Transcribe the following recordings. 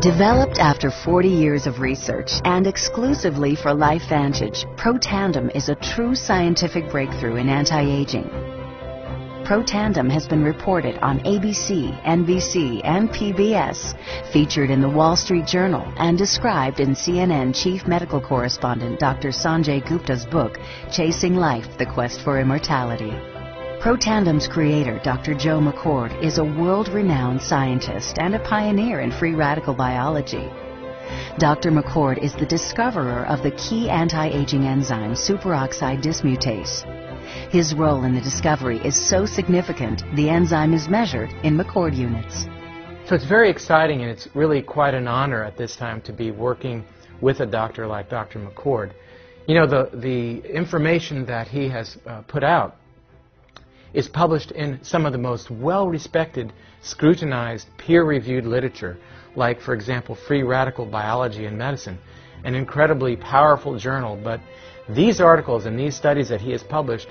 Developed after 40 years of research and exclusively for LifeVantage, Protandim is a true scientific breakthrough in anti-aging. Protandim has been reported on ABC, NBC, and PBS, featured in the Wall Street Journal, and described in CNN Chief Medical Correspondent Dr. Sanjay Gupta's book, Chasing Life, The Quest for Immortality. Protandim's creator, Dr. Joe McCord, is a world-renowned scientist and a pioneer in free radical biology. Dr. McCord is the discoverer of the key anti-aging enzyme superoxide dismutase. His role in the discovery is so significant, the enzyme is measured in McCord units. So it's very exciting and it's really quite an honor at this time to be working with a doctor like Dr. McCord. You know, the, the information that he has uh, put out is published in some of the most well-respected, scrutinized, peer-reviewed literature, like, for example, Free Radical Biology and Medicine, an incredibly powerful journal. But these articles and these studies that he has published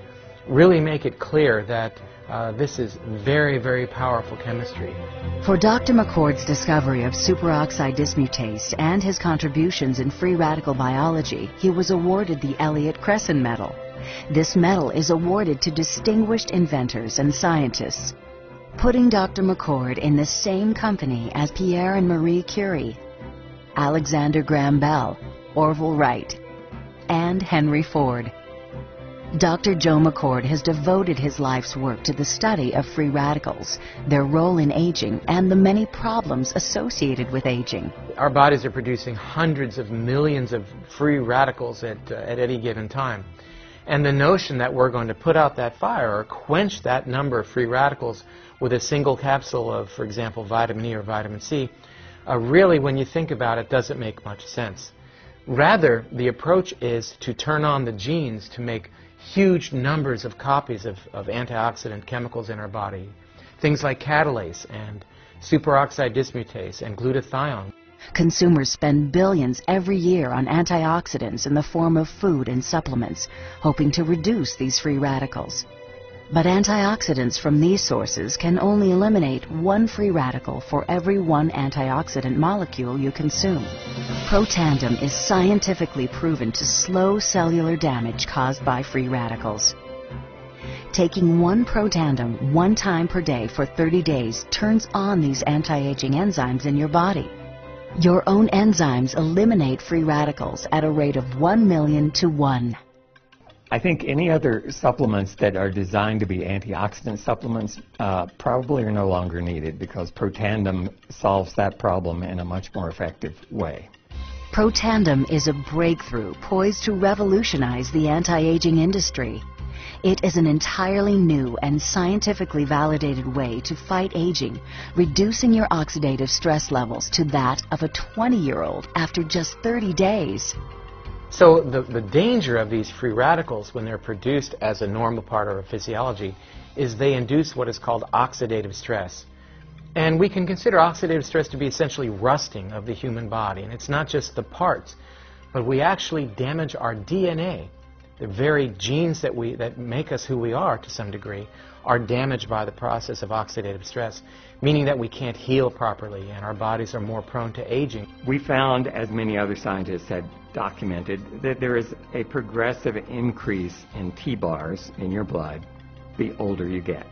really make it clear that uh, this is very, very powerful chemistry. For Dr. McCord's discovery of superoxide dismutase and his contributions in free radical biology, he was awarded the Elliott Cresson Medal. This medal is awarded to distinguished inventors and scientists, putting Dr. McCord in the same company as Pierre and Marie Curie, Alexander Graham Bell, Orville Wright, and Henry Ford. Dr. Joe McCord has devoted his life's work to the study of free radicals, their role in aging, and the many problems associated with aging. Our bodies are producing hundreds of millions of free radicals at, uh, at any given time. And the notion that we're going to put out that fire or quench that number of free radicals with a single capsule of, for example, vitamin E or vitamin C, uh, really, when you think about it, doesn't make much sense. Rather, the approach is to turn on the genes to make huge numbers of copies of, of antioxidant chemicals in our body. Things like catalase and superoxide dismutase and glutathione. Consumers spend billions every year on antioxidants in the form of food and supplements, hoping to reduce these free radicals. But antioxidants from these sources can only eliminate one free radical for every one antioxidant molecule you consume. Protandim is scientifically proven to slow cellular damage caused by free radicals. Taking one Protandim one time per day for 30 days turns on these anti-aging enzymes in your body. Your own enzymes eliminate free radicals at a rate of 1 million to 1. I think any other supplements that are designed to be antioxidant supplements uh, probably are no longer needed because Protandim solves that problem in a much more effective way. Protandim is a breakthrough poised to revolutionize the anti-aging industry. It is an entirely new and scientifically validated way to fight aging, reducing your oxidative stress levels to that of a 20-year-old after just 30 days. So the, the danger of these free radicals when they're produced as a normal part of our physiology is they induce what is called oxidative stress. And we can consider oxidative stress to be essentially rusting of the human body. And it's not just the parts, but we actually damage our DNA the very genes that, we, that make us who we are to some degree are damaged by the process of oxidative stress, meaning that we can't heal properly and our bodies are more prone to aging. We found, as many other scientists had documented, that there is a progressive increase in TBARS in your blood the older you get.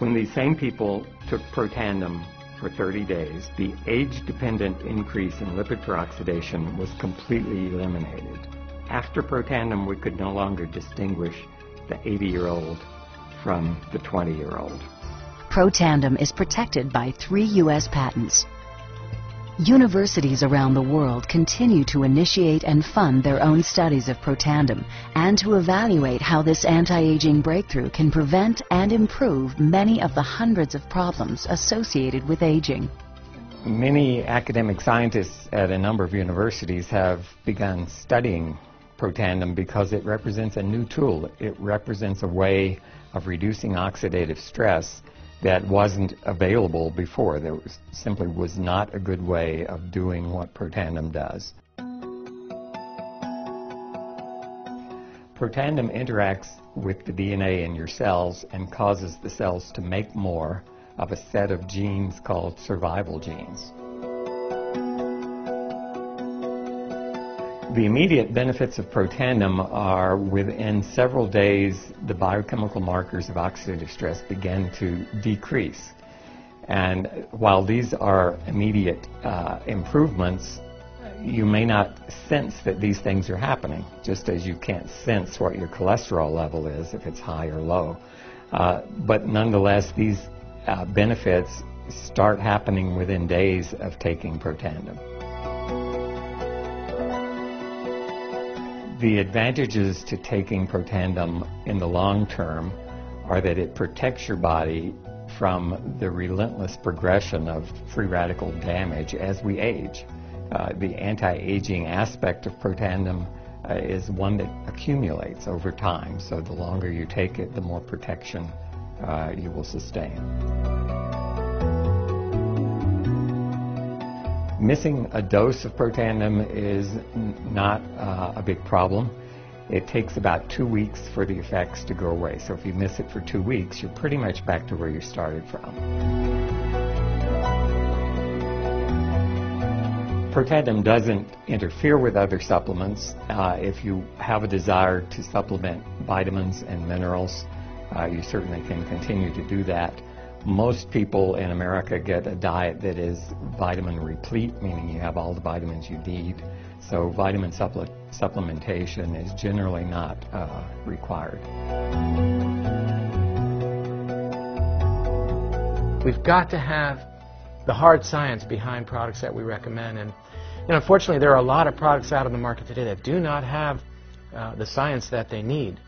When these same people took Protandim for 30 days, the age-dependent increase in lipid peroxidation was completely eliminated. After Protandim, we could no longer distinguish the 80-year-old from the 20-year-old. Protandim is protected by three U.S. patents. Universities around the world continue to initiate and fund their own studies of Protandim and to evaluate how this anti-aging breakthrough can prevent and improve many of the hundreds of problems associated with aging. Many academic scientists at a number of universities have begun studying Protandim because it represents a new tool. It represents a way of reducing oxidative stress that wasn't available before. There was, simply was not a good way of doing what Protandim does. Protandim interacts with the DNA in your cells and causes the cells to make more of a set of genes called survival genes. The immediate benefits of Protandim are within several days, the biochemical markers of oxidative stress begin to decrease. And while these are immediate uh, improvements, you may not sense that these things are happening, just as you can't sense what your cholesterol level is if it's high or low. Uh, but nonetheless, these uh, benefits start happening within days of taking Protandim. The advantages to taking Protandim in the long term are that it protects your body from the relentless progression of free radical damage as we age. Uh, the anti-aging aspect of Protandim uh, is one that accumulates over time, so the longer you take it, the more protection uh, you will sustain. Missing a dose of Protandim is not uh, a big problem. It takes about two weeks for the effects to go away. So if you miss it for two weeks, you're pretty much back to where you started from. Protandim doesn't interfere with other supplements. Uh, if you have a desire to supplement vitamins and minerals, uh, you certainly can continue to do that most people in America get a diet that is vitamin replete, meaning you have all the vitamins you need. So vitamin supple- supplementation is generally not uh, required. We've got to have the hard science behind products that we recommend. And unfortunately, there are a lot of products out on the market today that do not have uh, the science that they need.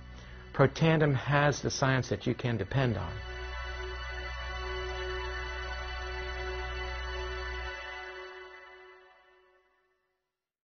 Protandim has the science that you can depend on.